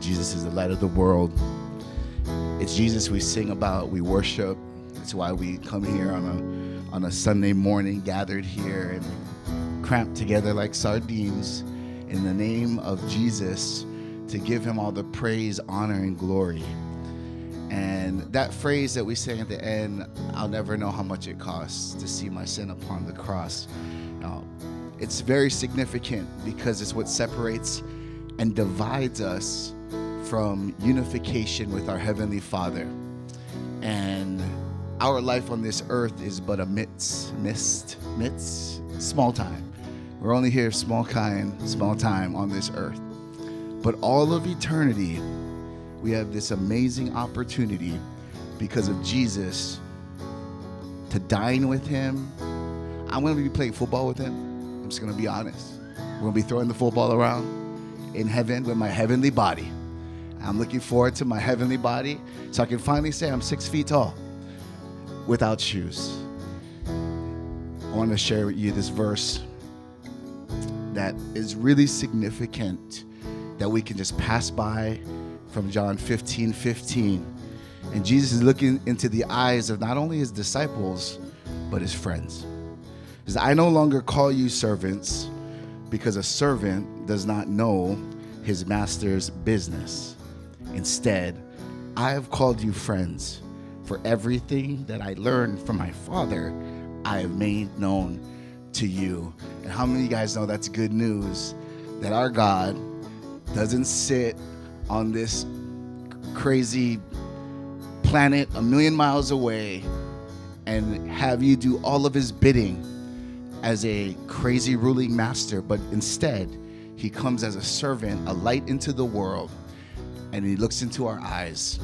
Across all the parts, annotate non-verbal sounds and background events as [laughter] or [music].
Jesus is the light of the world. It's Jesus we sing about, we worship. It's why we come here on a on a Sunday morning, gathered here and cramped together like sardines in the name of Jesus to give him all the praise, honor, and glory. And that phrase that we say at the end, I'll never know how much it costs to see my sin upon the cross. Now, it's very significant because it's what separates and divides us from unification with our Heavenly Father. And our life on this earth is but a midst, mist, midst, small time. We're only here small kind, small time on this earth. But all of eternity, we have this amazing opportunity because of Jesus to dine with him. I'm going to be playing football with him. I'm just going to be honest. We're going to be throwing the football around in heaven with my heavenly body. I'm looking forward to my heavenly body so I can finally say I'm six feet tall without shoes. I want to share with you this verse that is really significant that we can just pass by from John 15 15. And Jesus is looking into the eyes of not only his disciples, but his friends. He says, I no longer call you servants because a servant does not know his master's business. Instead, I have called you friends, for everything that I learned from my Father, I have made known to you. And how many of you guys know that's good news? That our God doesn't sit on this crazy planet a million miles away and have you do all of his bidding as a crazy ruling master, but instead, he comes as a servant, a light into the world, and he looks into our eyes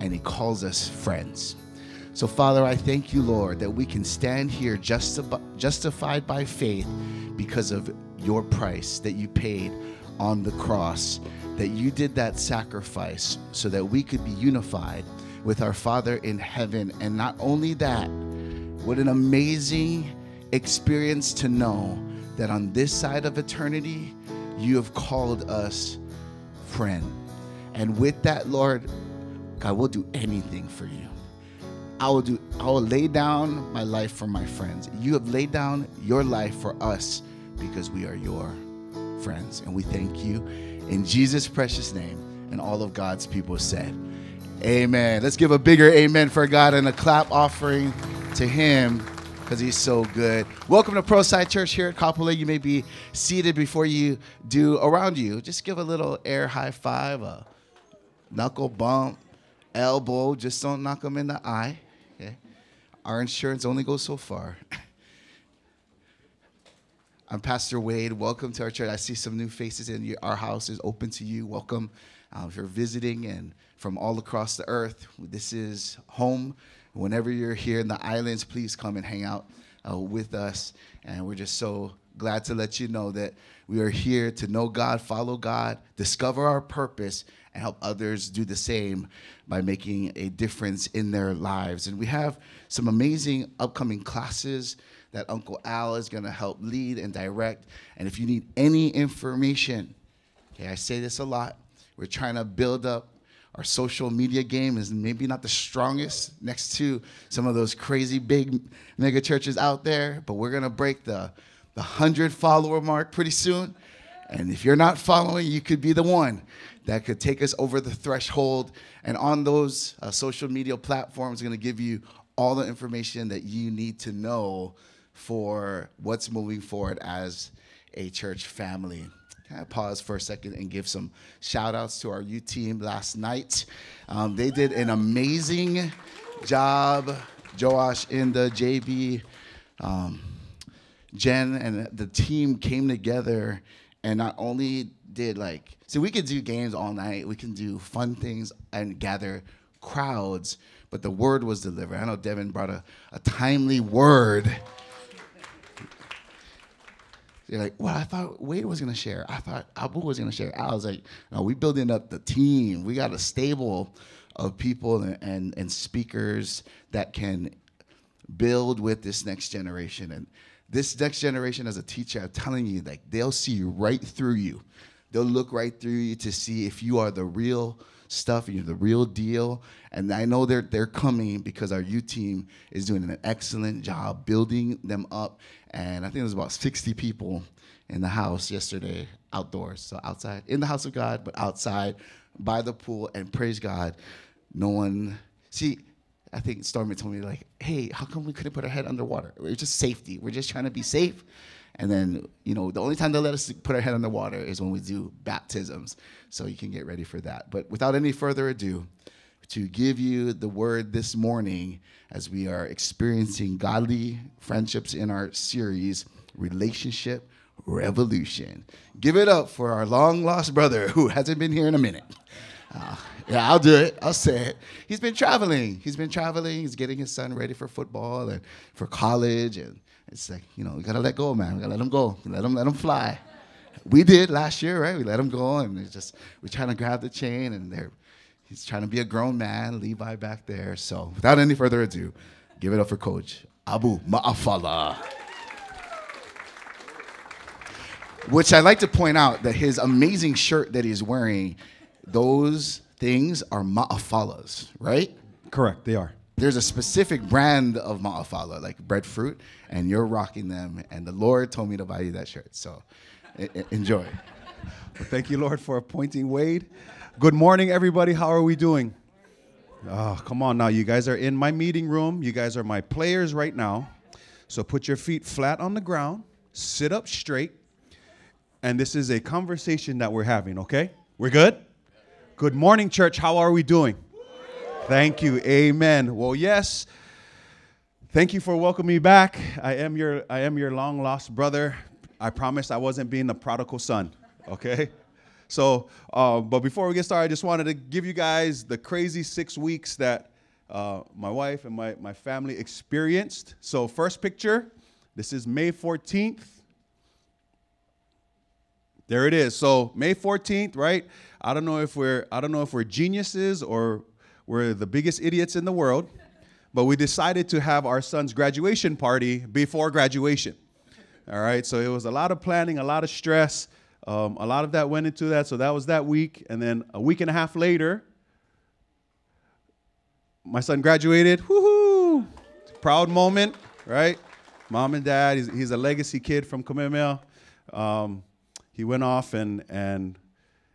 and he calls us friends. So, Father, I thank you, Lord, that we can stand here justi- justified by faith because of your price that you paid on the cross, that you did that sacrifice so that we could be unified with our Father in heaven. And not only that, what an amazing experience to know that on this side of eternity, you have called us friend. And with that, Lord, God will do anything for you. I will do I will lay down my life for my friends. You have laid down your life for us because we are your friends. And we thank you in Jesus' precious name. And all of God's people said, Amen. Let's give a bigger amen for God and a clap offering to Him because He's so good. Welcome to Pearlside Church here at Kapolei. You may be seated before you do around you. Just give a little air high five, a knuckle bump, elbow. Just don't knock them in the eye. Okay? Our insurance only goes so far. [laughs] I'm Pastor Wade. Welcome to our church. I see some new faces, and our house is open to you. Welcome. Uh, if you're visiting and from all across the earth, this is home. Whenever you're here in the islands, please come and hang out uh, with us. And we're just so glad to let you know that we are here to know God, follow God, discover our purpose, and help others do the same by making a difference in their lives. And we have some amazing upcoming classes that Uncle Al is going to help lead and direct. And if you need any information, okay, I say this a lot, we're trying to build up our social media game is maybe not the strongest next to some of those crazy big mega churches out there, but we're going to break the the 100 follower mark pretty soon. And if you're not following, you could be the one that could take us over the threshold. And on those uh, social media platforms, going to give you all the information that you need to know for what's moving forward as a church family. Can I pause for a second and give some shout outs to our U team last night? Um, they did an amazing job. Joash in the JB. Um, Jen and the team came together and not only did like see we could do games all night, we can do fun things and gather crowds, but the word was delivered. I know Devin brought a, a timely word. You're like, well, I thought Wade was gonna share. I thought Abu was gonna share. I was like, no, we building up the team. We got a stable of people and, and, and speakers that can build with this next generation. And this next generation as a teacher, I'm telling you, like they'll see right through you. They'll look right through you to see if you are the real stuff you're the real deal. And I know they're they're coming because our U team is doing an excellent job building them up. And I think there's about 60 people in the house yesterday outdoors. So outside in the house of God, but outside by the pool. And praise God, no one see. I think Stormy told me like, "Hey, how come we couldn't put our head underwater? We're just safety. We're just trying to be safe." And then, you know, the only time they let us put our head underwater is when we do baptisms. So you can get ready for that. But without any further ado, to give you the word this morning as we are experiencing godly friendships in our series, Relationship Revolution. Give it up for our long lost brother who hasn't been here in a minute. Uh, yeah, I'll do it. I'll say it. He's been traveling. He's been traveling. He's getting his son ready for football and for college. And it's like, you know, we gotta let go, man. We gotta let him go. Let him let him fly. We did last year, right? We let him go, and it's just we're trying to grab the chain, and they're he's trying to be a grown man. Levi back there. So without any further ado, give it up for Coach Abu Ma'afala. Which I like to point out that his amazing shirt that he's wearing, those things are ma'afalas, right? Correct, they are. There's a specific brand of ma'afala, like breadfruit, and you're rocking them. And the Lord told me to buy you that shirt. So enjoy. Well, thank you, Lord, for appointing Wade. Good morning, everybody. How are we doing? Oh, come on now. You guys are in my meeting room. You guys are my players right now. So put your feet flat on the ground, sit up straight, and this is a conversation that we're having, okay? We're good? Good morning, church. How are we doing? Thank you. Amen. Well, yes. Thank you for welcoming me back. I am your I am your long lost brother. I promised I wasn't being the prodigal son. Okay. So, uh, but before we get started, I just wanted to give you guys the crazy six weeks that uh, my wife and my, my family experienced. So, first picture, this is May 14th. There it is. So May 14th, right? I don't know if we're I don't know if we're geniuses or we're the biggest idiots in the world, but we decided to have our son's graduation party before graduation. All right, so it was a lot of planning, a lot of stress. Um, a lot of that went into that. So that was that week, and then a week and a half later, my son graduated. Woohoo! Proud moment, right? Mom and dad. He's, he's a legacy kid from Kamehameha. Um, he went off and and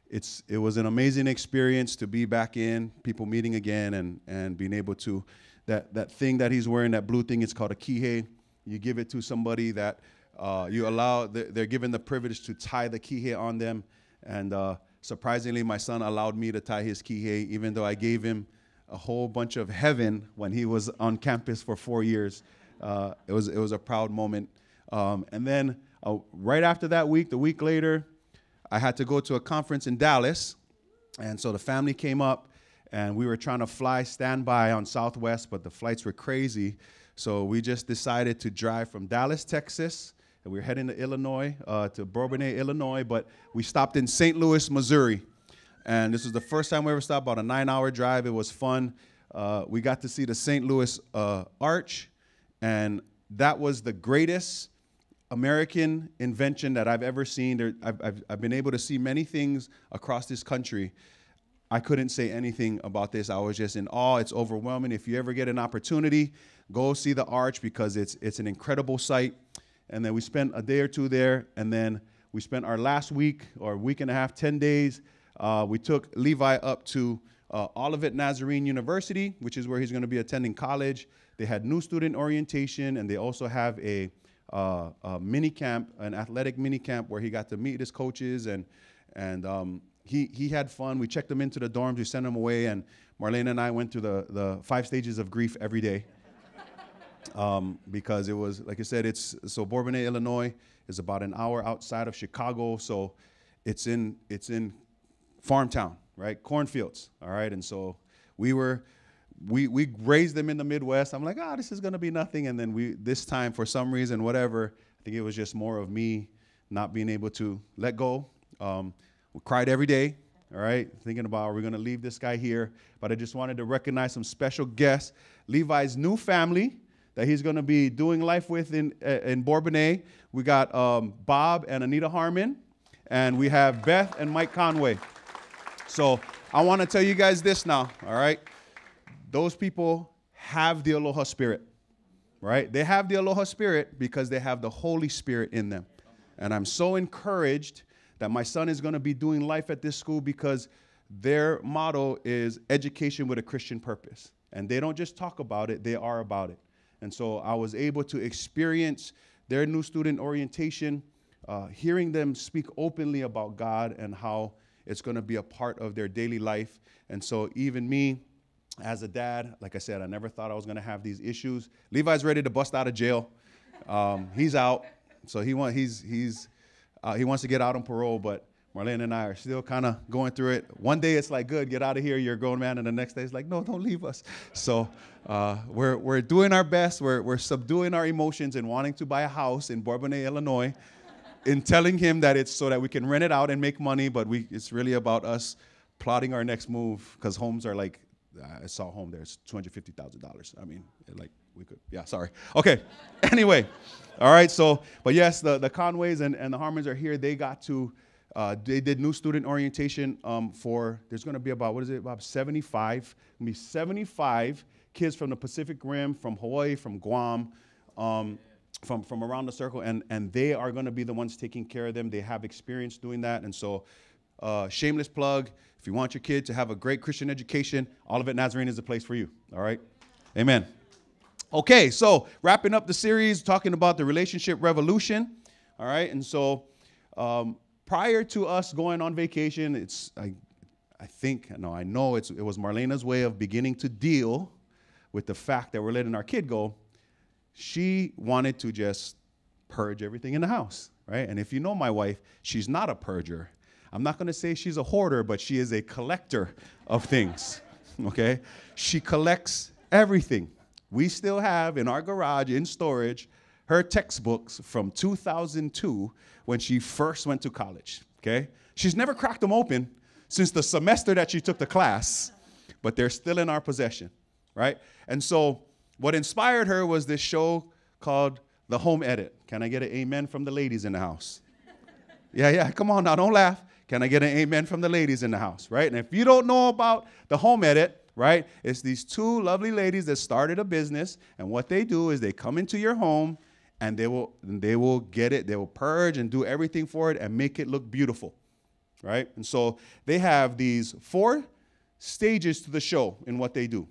it's it was an amazing experience to be back in people meeting again and and being able to that that thing that he's wearing that blue thing it's called a kihei you give it to somebody that uh, you allow they're given the privilege to tie the kihei on them. And uh, surprisingly my son allowed me to tie his kihei even though i gave him a whole bunch of heaven when he was on campus for four years. Uh, it was it was a proud moment. Um, and then uh, right after that week the week later I had to go to a conference in Dallas, and so the family came up, and we were trying to fly standby on Southwest, but the flights were crazy. So we just decided to drive from Dallas, Texas, and we were heading to Illinois, uh, to Bourbonnais, Illinois, but we stopped in St. Louis, Missouri. And this was the first time we ever stopped, about a nine hour drive. It was fun. Uh, we got to see the St. Louis uh, Arch, and that was the greatest American invention that I've ever seen. There, I've, I've, I've been able to see many things across this country. I couldn't say anything about this. I was just in awe. It's overwhelming. If you ever get an opportunity, go see the arch because it's, it's an incredible sight. And then we spent a day or two there, and then we spent our last week or week and a half, 10 days. Uh, we took Levi up to uh, Olivet Nazarene University, which is where he's going to be attending college. They had new student orientation, and they also have a uh, a mini camp, an athletic mini camp where he got to meet his coaches and and um, he he had fun. We checked him into the dorms, we sent him away, and Marlene and I went through the the five stages of grief every day. [laughs] Um, because it was like I said, it's so Bourbonnais, Illinois is about an hour outside of Chicago, so it's in it's in farm town, right? Cornfields, all right, and so we were we we raised them in the Midwest. I'm like, ah, oh, this is gonna be nothing. And then we this time for some reason, whatever, I think it was just more of me not being able to let go. Um, we cried every day, all right, thinking about are we gonna leave this guy here? But I just wanted to recognize some special guests, Levi's new family that he's gonna be doing life with in uh, in Bourbonnais. We got um, Bob and Anita Harmon. and we have Beth and Mike Conway. So I want to tell you guys this now, all right? Those people have the Aloha spirit, right? They have the Aloha spirit because they have the Holy Spirit in them. And I'm so encouraged that my son is going to be doing life at this school because their motto is education with a Christian purpose. And they don't just talk about it, they are about it. And so I was able to experience their new student orientation, uh, hearing them speak openly about God and how it's going to be a part of their daily life. And so, even me, as a dad, like I said, I never thought I was going to have these issues. Levi's ready to bust out of jail. Um, he's out, so he want, he's he's uh, he wants to get out on parole, but Marlene and I are still kind of going through it. One day it's like, good, get out of here, you're a grown man. And the next day it's like, no, don't leave us. So uh, we're, we're doing our best. We're, we're subduing our emotions and wanting to buy a house in Bourbonnais, Illinois, in telling him that it's so that we can rent it out and make money, but we, it's really about us plotting our next move because homes are like, I saw home there, it's $250,000. I mean, like, we could, yeah, sorry. Okay, [laughs] anyway, all right, so, but yes, the, the Conways and, and the Harmons are here. They got to, uh, they did new student orientation um, for, there's going to be about, what is it, about 75, going to be 75 kids from the Pacific Rim, from Hawaii, from Guam, um, from, from around the circle, and, and they are going to be the ones taking care of them. They have experience doing that, and so uh, shameless plug, if you want your kid to have a great Christian education, Olivet Nazarene is the place for you, all right? Amen. Okay, so wrapping up the series, talking about the relationship revolution, all right? And so um, prior to us going on vacation, it's I, I think no, I know it's it was Marlena's way of beginning to deal with the fact that we're letting our kid go. She wanted to just purge everything in the house, right? And if you know my wife, she's not a purger. I'm not going to say she's a hoarder, but she is a collector of things. Okay? She collects everything. We still have in our garage in storage her textbooks from 2002 when she first went to college. Okay? She's never cracked them open since the semester that she took the class, but they're still in our possession, right? And so what inspired her was this show called The Home Edit. Can I get an amen from the ladies in the house? yeah, yeah, come on now, don't laugh. Can I get an amen from the ladies in the house, right? And if you don't know about The Home Edit, right, it's these two lovely ladies that started a business, and what they do is they come into your home and they will they will get it they will purge and do everything for it and make it look beautiful right? And so they have these four stages to the show in what they do.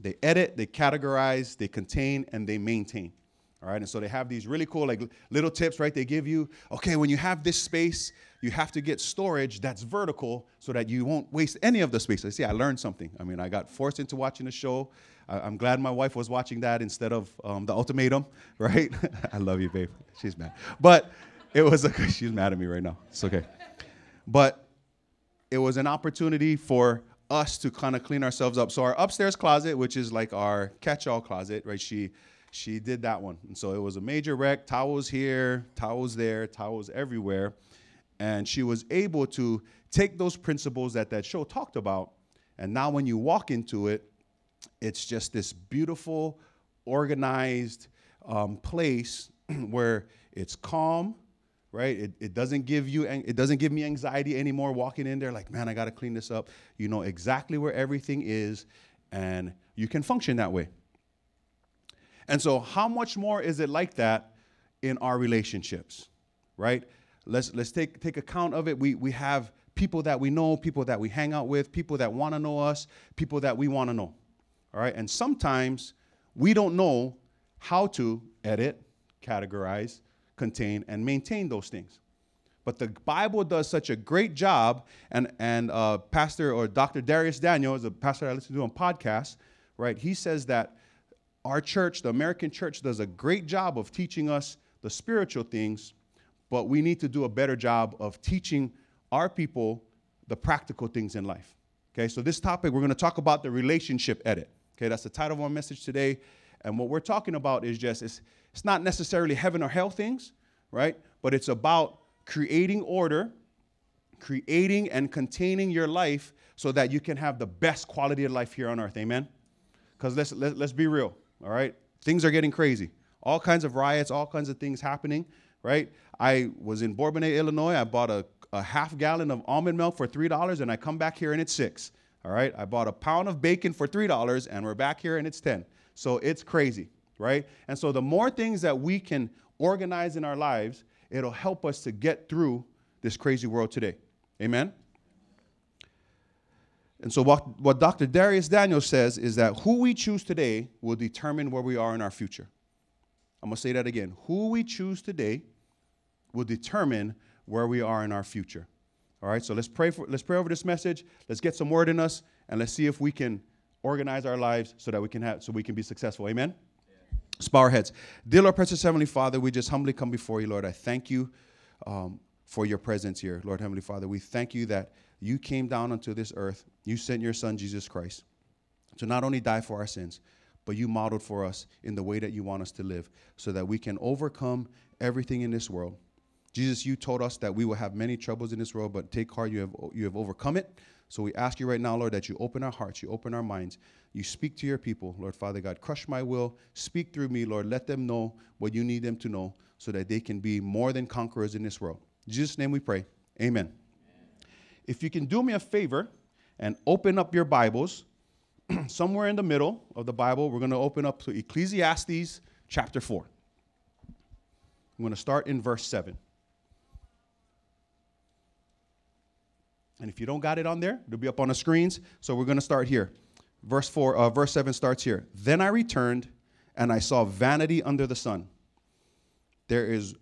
They edit they categorize they contain and they maintain all right? And so they have these really cool like little tips right? They give you okay when you have this space you have to get storage that's vertical so that you won't waste any of the space. I see, I learned something. I mean, I got forced into watching the show. I, am glad my wife was watching that instead of um, the ultimatum, [laughs] right? [laughs] I love you, babe. She's mad. But it was a, [laughs] she's mad at me right now. It's okay. But it was an opportunity for us to kind of clean ourselves up. So our upstairs closet, which is like our catch-all closet, right? She she did that one. And so it was a major wreck. Towels here, towels there, towels everywhere. And she was able to take those principles that that show talked about. And now when you walk into it, it's just this beautiful, organized um, place [clears throat] where it's calm, right? It, it doesn't give you, and it doesn't give me anxiety anymore walking in there like, man, I got to clean this up. You know exactly where everything is, and you can function that way. And so, how much more is it like that in our relationships, right? Let's let's take take account of it. We we have people that we know, people that we hang out with, people that want to know us, people that we want to know. All right? And sometimes we don't know how to edit, categorize, contain, and maintain those things. But the Bible does such a great job, and, and uh, Pastor or Dr. Dharius Daniel is a pastor I listen to on podcasts, right? He says that our church, the American church, does a great job of teaching us the spiritual things but we need to do a better job of teaching our people the practical things in life. Okay, so this topic, we're going to talk about the relationship edit. Okay, that's the title of our message today. And what we're talking about is just, it's, it's not necessarily heaven or hell things, right? But it's about creating order, creating and containing your life so that you can have the best quality of life here on earth. Amen? Because let's, let, us let us be real, all right? Things are getting crazy. All kinds of riots, all kinds of things happening right? I was in Bourbonnais, Illinois. I bought a, a half gallon of almond milk for $3, and I come back here and it's six. All right. I bought a pound of bacon for $3, and we're back here and it's 10. So it's crazy, right? And so the more things that we can organize in our lives, it'll help us to get through this crazy world today. Amen? And so, what, what Dr. Dharius Daniels says is that who we choose today will determine where we are in our future. I'm going to say that again. Who we choose today will determine where we are in our future. All right, so let's pray for let's pray over this message. Let's get some word in us, and let's see if we can organize our lives so that we can have so we can be successful. Amen. Yeah. Let's bow our heads. Dear Lord, precious Heavenly Father, we just humbly come before you, Lord. I thank you um, for your presence here, Lord Heavenly Father. We thank you that you came down onto this earth. You sent your Son Jesus Christ to not only die for our sins, but you modeled for us in the way that you want us to live, so that we can overcome everything in this world Jesus, you told us that we will have many troubles in this world, but take heart, you have, you have overcome it. So we ask you right now, Lord, that you open our hearts, you open our minds, you speak to your people, Lord Father God. Crush my will, speak through me, Lord. Let them know what you need them to know so that they can be more than conquerors in this world. In Jesus' name we pray. Amen. Amen. If you can do me a favor and open up your Bibles, [clears throat] somewhere in the middle of the Bible, we're going to open up to Ecclesiastes chapter 4. I'm going to start in verse 7. And if you don't got it on there, it'll be up on the screens. So we're going to start here. Verse 4, uh, verse 7 starts here. Then I returned and I saw vanity under the sun. There is,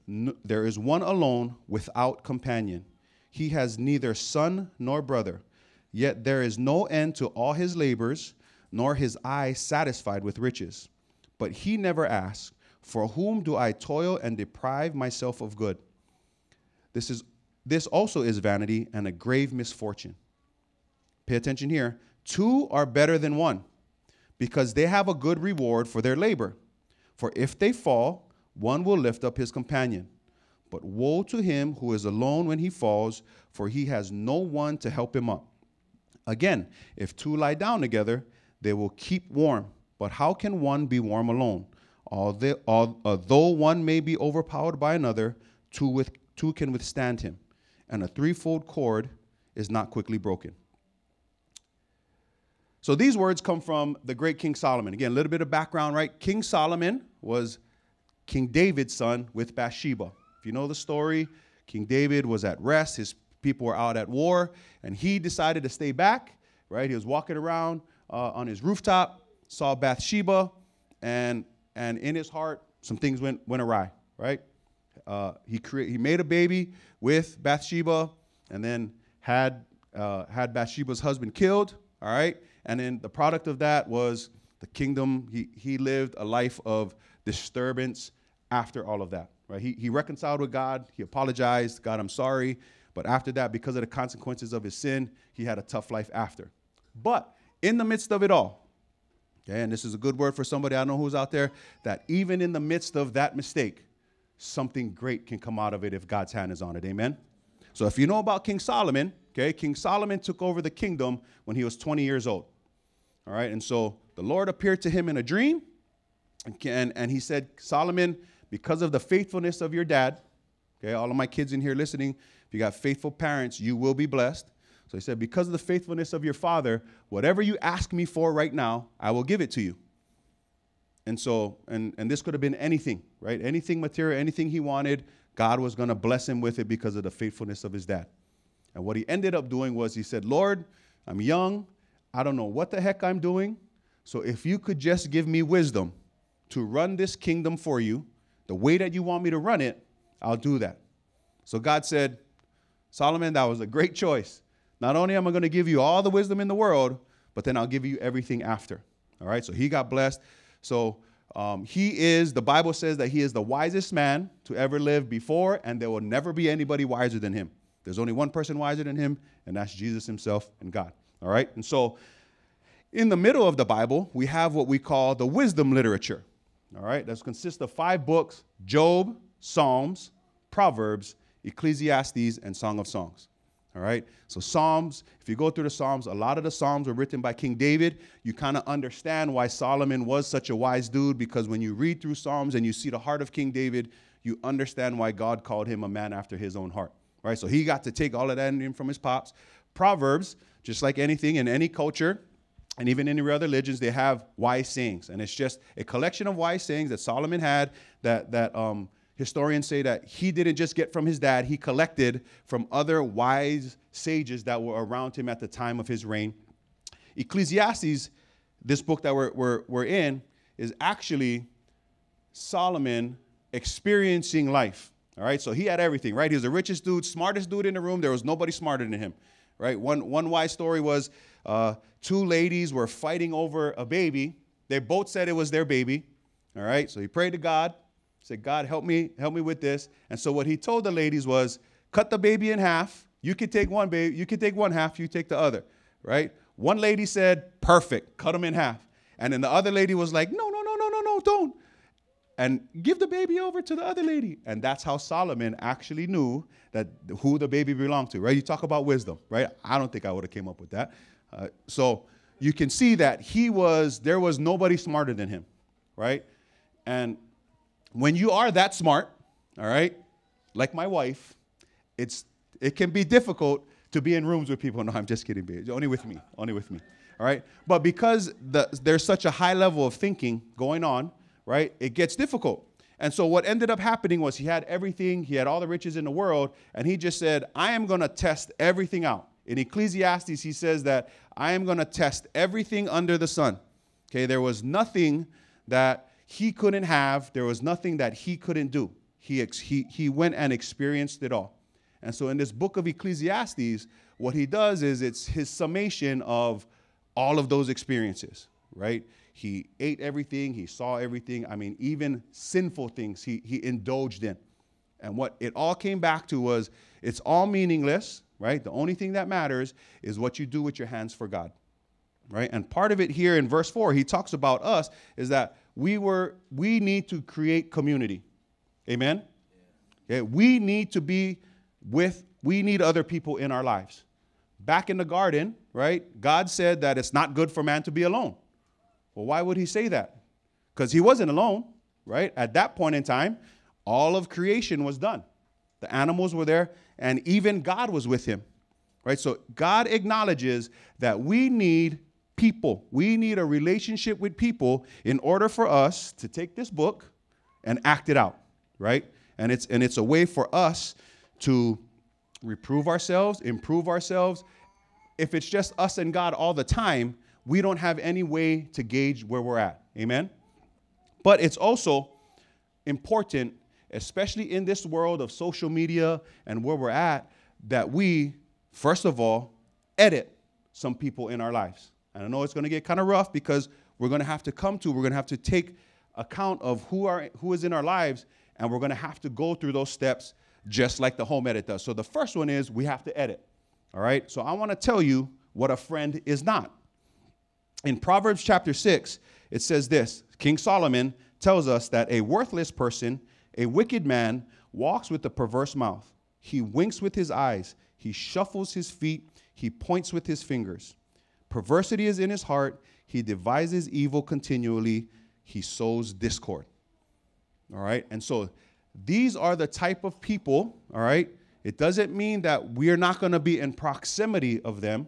there is one alone without companion. He has neither son nor brother. Yet there is no end to all his labors, nor his eye satisfied with riches. But he never asks, For whom do I toil and deprive myself of good? This is this also is vanity and a grave misfortune. Pay attention here. Two are better than one because they have a good reward for their labor. For if they fall, one will lift up his companion. But woe to him who is alone when he falls, for he has no one to help him up. Again, if two lie down together, they will keep warm. But how can one be warm alone? Although uh, one may be overpowered by another, two, with, two can withstand him and a threefold cord is not quickly broken. So these words come from the great King Solomon. Again, a little bit of background, right? King Solomon was King David's son with Bathsheba. If you know the story, King David was at rest, his people were out at war, and he decided to stay back, right? He was walking around uh, on his rooftop, saw Bathsheba, and, and in his heart, some things went, went awry, right? Uh, he, cre- he made a baby with Bathsheba and then had, uh, had Bathsheba's husband killed, all right? And then the product of that was the kingdom. He, he lived a life of disturbance after all of that, right? He, he reconciled with God. He apologized. God, I'm sorry. But after that, because of the consequences of his sin, he had a tough life after. But in the midst of it all, okay, and this is a good word for somebody I know who's out there, that even in the midst of that mistake, something great can come out of it if God's hand is on it. Amen? So if you know about King Solomon, okay, King Solomon took over the kingdom when he was 20 years old. All right, and so the Lord appeared to him in a dream, and, and he said, Solomon, because of the faithfulness of your dad, okay, all of my kids in here listening, if you got faithful parents, you will be blessed. So he said, because of the faithfulness of your father, whatever you ask me for right now, I will give it to you. And so, and, and this could have been anything, right? Anything material, anything he wanted, God was going to bless him with it because of the faithfulness of his dad. And what he ended up doing was he said, Lord, I'm young. I don't know what the heck I'm doing. So if you could just give me wisdom to run this kingdom for you, the way that you want me to run it, I'll do that. So God said, Solomon, that was a great choice. Not only am I going to give you all the wisdom in the world, but then I'll give you everything after. All right, so he got blessed. So um, he is, the Bible says that he is the wisest man to ever live before, and there will never be anybody wiser than him. There's only one person wiser than him, and that's Jesus himself and God. All right? And so in the middle of the Bible, we have what we call the wisdom literature. All right? That consists of five books Job, Psalms, Proverbs, Ecclesiastes, and Song of Songs. All right. So Psalms, if you go through the Psalms, a lot of the Psalms were written by King David. You kind of understand why Solomon was such a wise dude because when you read through Psalms and you see the heart of King David, you understand why God called him a man after his own heart, right? So he got to take all of that in from his pops. Proverbs, just like anything in any culture, and even in the other religions, they have wise sayings, and it's just a collection of wise sayings that Solomon had. That that um, historians say that he didn't just get from his dad; he collected from other wise sages that were around him at the time of his reign. Ecclesiastes, this book that we're, we're, we're in, is actually Solomon experiencing life. All right, so he had everything, right? He was the richest dude, smartest dude in the room. There was nobody smarter than him, right? One, one wise story was uh, two ladies were fighting over a baby. They both said it was their baby. All right, so he prayed to God, said, God, help me, help me with this. And so what he told the ladies was, cut the baby in half. You can take one baby, you can take one half, you take the other, right? One lady said, perfect, cut them in half. And then the other lady was like, no, no, no, no, no, no, don't and give the baby over to the other lady. And that's how Solomon actually knew that who the baby belonged to, right? You talk about wisdom, right? I don't think I would have came up with that. Uh, so you can see that he was, there was nobody smarter than him, right? And when you are that smart, all right, like my wife, it's, it can be difficult to be in rooms with people. [laughs] No, I'm just kidding, babe. Only with me, only with me, all right? But because the, there's such a high level of thinking going on, right? It gets difficult. And so what ended up happening was he had everything, he had all the riches in the world, and he just said, I am going to test everything out. In Ecclesiastes, he says that I am going to test everything under the sun. Okay, there was nothing that he couldn't have, there was nothing that he couldn't do. He, ex- he, he went and experienced it all. And so in this book of Ecclesiastes, what he does is it's his summation of all of those experiences, right? He ate everything, he saw everything. I mean, even sinful things he, he indulged in. And what it all came back to was it's all meaningless, right? The only thing that matters is what you do with your hands for God, right? And part of it here in verse 4, he talks about us is that we were we need to create community. Amen. Okay, we need to be with we need other people in our lives. Back in the garden, right? God said that it's not good for man to be alone. Well, why would he say that? Because he wasn't alone, right? At that point in time, all of creation was done. The animals were there, and even God was with him, right? So God acknowledges that we need people. We need a relationship with people in order for us to take this book and act it out, right? And it's and it's a way for us to reprove ourselves, improve ourselves. If it's just us and God all the time, we don't have any way to gauge where we're at. Amen? But it's also important, especially in this world of social media and where we're at, that we, first of all, edit some people in our lives. And I know it's going to get kind of rough because we're going to have to come to, we're going to have to take account of who are who is in our lives, and we're going to have to go through those steps just like the home edit does. So the first one is we have to edit. All right? So I want to tell you what a friend is not in Proverbs chapter 6, it says this King Solomon tells us that a worthless person, a wicked man, walks with a perverse mouth. He winks with his eyes, he shuffles his feet, he points with his fingers. Perversity is in his heart, he devises evil continually, he sows discord. All right, and so these are the type of people, all right? It doesn't mean that we're not going to be in proximity of them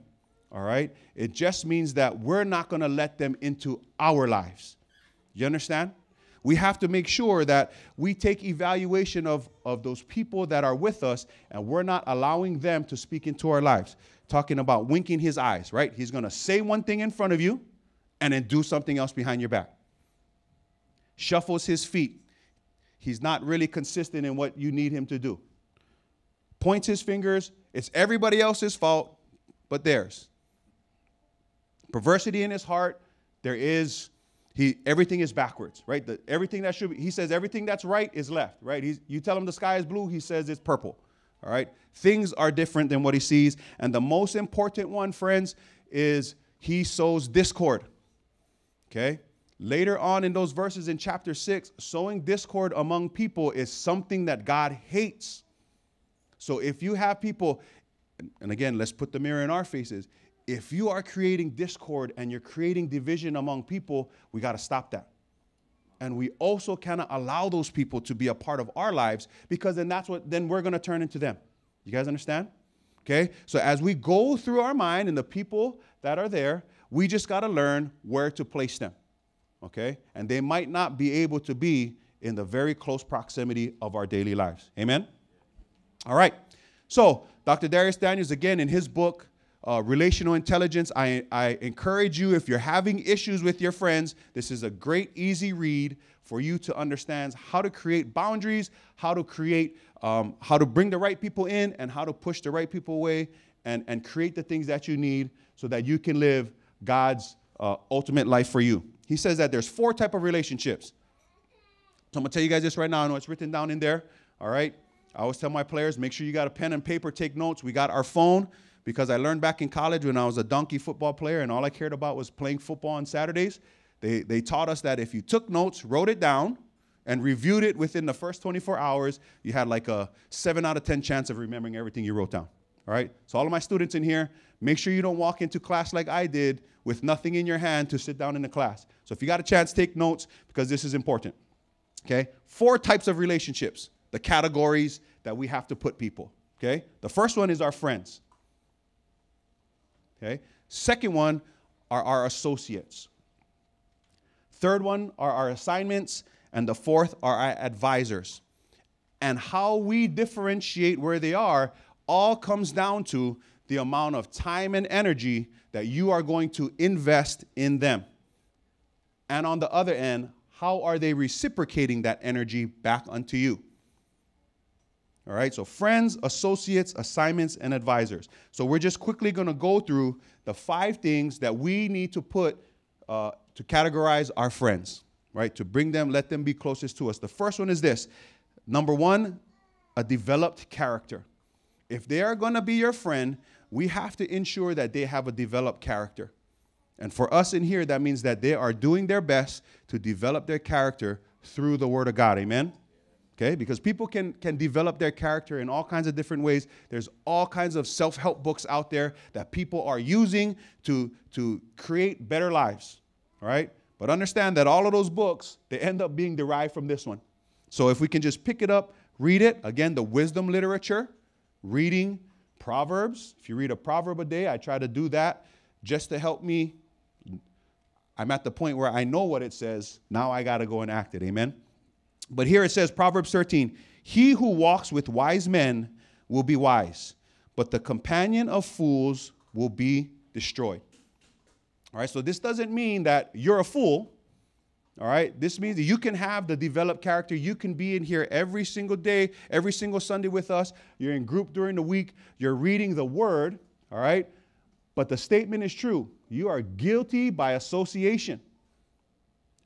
all right? It just means that we're not going to let them into our lives. You understand? We have to make sure that we take evaluation of, of those people that are with us and we're not allowing them to speak into our lives. Talking about winking his eyes, right? He's going to say one thing in front of you and then do something else behind your back. Shuffles his feet. He's not really consistent in what you need him to do. Points his fingers. It's everybody else's fault but theirs perversity in his heart. There is he everything is backwards, right? The, everything that should be, he says everything that's right is left, right? He's, you tell him the sky is blue, he says it's purple. All right? Things are different than what he sees. And the most important one, friends, is he sows discord. Okay? Later on in those verses in chapter 6, sowing discord among people is something that God hates. So if you have people, and again, let's put the mirror in our faces if you are creating discord and you're creating division among people, we got to stop that. And we also cannot allow those people to be a part of our lives because then that's what then we're going to turn into them. You guys understand? Okay? So as we go through our mind and the people that are there, we just got to learn where to place them. Okay? And they might not be able to be in the very close proximity of our daily lives. Amen? All right. So, Dr. Dharius Daniels, again, in his book, uh, Relational Intelligence, I, I encourage you, if you're having issues with your friends, this is a great, easy read for you to understand how to create boundaries, how to create, um, how to bring the right people in, and how to push the right people away, and, and create the things that you need so that you can live God's uh, ultimate life for you. He says that there's four type of relationships. So I'm gonna tell you guys this right now. I know it's written down in there. All right. I always tell my players, make sure you got a pen and paper, take notes. We got our phone because I learned back in college when I was a donkey football player and all I cared about was playing football on Saturdays. They, they taught us that if you took notes, wrote it down, and reviewed it within the first 24 hours, you had like a 7 out of 10 chance of remembering everything you wrote down. All right? So, all of my students in here, make sure you don't walk into class like I did with nothing in your hand to sit down in the class. So, if you got a chance, take notes because this is important. Okay? Four types of relationships, the categories that we have to put people. Okay? The first one is our friends. Okay? Second one are our associates. Third one are our assignments. And the fourth are our advisors. And how we differentiate where they are all comes down to the amount of time and energy that you are going to invest in them. And on the other end, how are they reciprocating that energy back unto you? All right, so friends, associates, assignments, and advisors. So we're just quickly going to go through the five things that we need to put uh, to categorize our friends, right? To bring them, let them be closest to us. The first one is this number one, a developed character. If they are going to be your friend, we have to ensure that they have a developed character. And for us in here, that means that they are doing their best to develop their character through the Word of God. Amen? Okay? Because people can, can develop their character in all kinds of different ways. There's all kinds of self help books out there that people are using to, to create better lives. All right? But understand that all of those books, they end up being derived from this one. So if we can just pick it up, read it, again, the wisdom literature, reading Proverbs. If you read a proverb a day, I try to do that just to help me. I'm at the point where I know what it says. Now I got to go and act it. Amen. But here it says, Proverbs 13 He who walks with wise men will be wise, but the companion of fools will be destroyed. All right, so this doesn't mean that you're a fool. All right, this means that you can have the developed character. You can be in here every single day, every single Sunday with us. You're in group during the week. You're reading the word. All right, but the statement is true. You are guilty by association.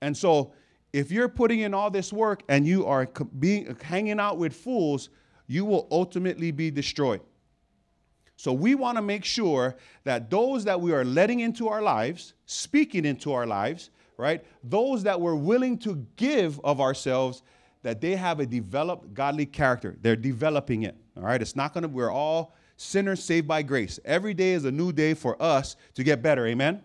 And so, if you're putting in all this work and you are being hanging out with fools, you will ultimately be destroyed. So we want to make sure that those that we are letting into our lives, speaking into our lives, right? Those that we're willing to give of ourselves, that they have a developed godly character. They're developing it. All right. It's not going to, we're all sinners saved by grace. Every day is a new day for us to get better. Amen.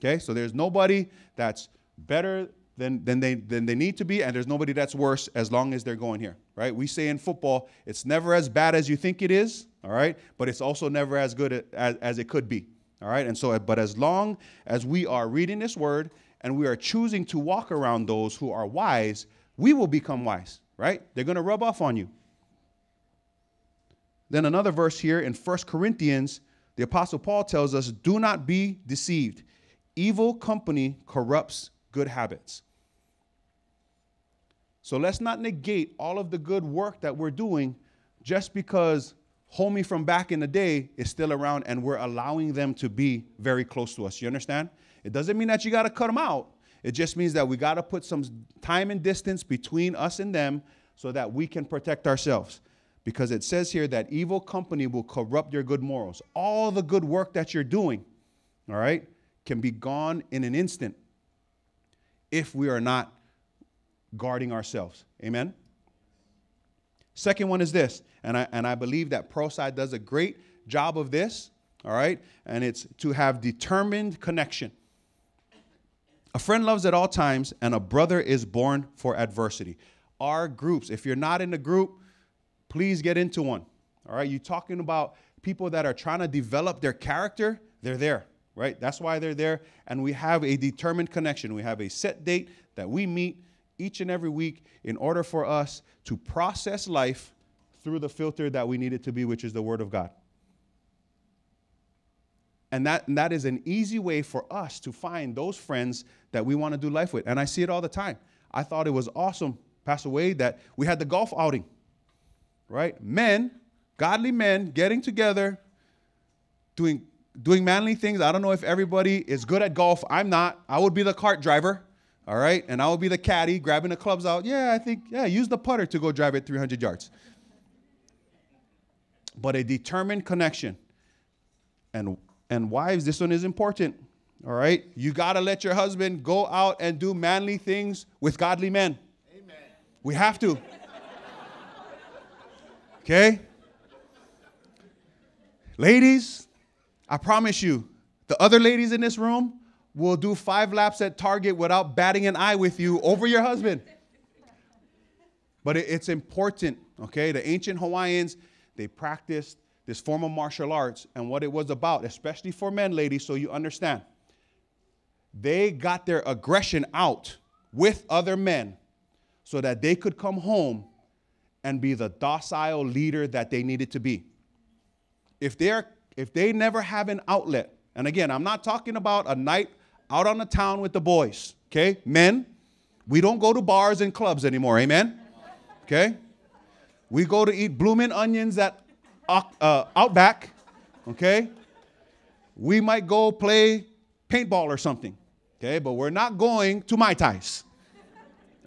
Okay. So there's nobody that's better than, than, they, than they need to be, and there's nobody that's worse as long as they're going here, right? We say in football, it's never as bad as you think it is, all right? But it's also never as good as, as it could be, all right? And so, but as long as we are reading this word and we are choosing to walk around those who are wise, we will become wise, right? They're going to rub off on you. Then another verse here in First Corinthians, the Apostle Paul tells us, Do not be deceived. Evil company corrupts good habits. So let's not negate all of the good work that we're doing just because homie from back in the day is still around and we're allowing them to be very close to us. You understand? It doesn't mean that you got to cut them out. It just means that we got to put some time and distance between us and them so that we can protect ourselves. Because it says here that evil company will corrupt your good morals. All the good work that you're doing, all right, can be gone in an instant if we are not guarding ourselves. Amen? Second one is this, and I, and I believe that Pearlside does a great job of this, all right? And it's to have determined connection. A friend loves at all times, and a brother is born for adversity. Our groups, if you're not in a group, please get into one. All right, you're talking about people that are trying to develop their character, they're there, right? That's why they're there. And we have a determined connection. We have a set date that we meet each and every week in order for us to process life through the filter that we need it to be, which is the Word of God. And that, and that is an easy way for us to find those friends that we want to do life with. And I see it all the time. I thought it was awesome, Pastor Wade, that we had the golf outing, right? Men, godly men getting together, doing, doing manly things. I don't know if everybody is good at golf. I'm not. I would be the cart driver, all right? And I will be the caddy grabbing the clubs out. Yeah, I think, yeah, use the putter to go drive it 300 yards. But a determined connection. And and wives, this one is important. All right? You got to let your husband go out and do manly things with godly men. Amen. We have to. Okay? Ladies, I promise you, the other ladies in this room will do five laps at Target without batting an eye with you over your husband. But it's important, okay? The ancient Hawaiians, they practiced this form of martial arts and what it was about, especially for men, ladies, so you understand. They got their aggression out with other men so that they could come home and be the docile leader that they needed to be. If they're if they never have an outlet, and again, I'm not talking about a night out on the town with the boys, okay? Men, we don't go to bars and clubs anymore, amen? Okay? We go to eat blooming onions at uh, Outback, okay? We might go play paintball or something, okay? But we're not going to Mai Tais.